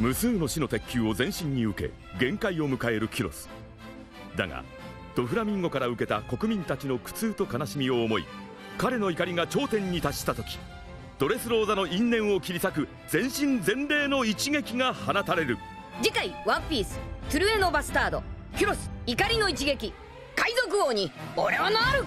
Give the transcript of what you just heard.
無数の死の鉄球を全身に受け限界を迎えるキロス。だがドフラミンゴから受けた国民たちの苦痛と悲しみを思い彼の怒りが頂点に達した時ドレスローザの因縁を切り裂く全身全霊の一撃が放たれる。次回「ワンピーストゥルエノバスタードキュロス怒りの一撃海賊王に俺はなる。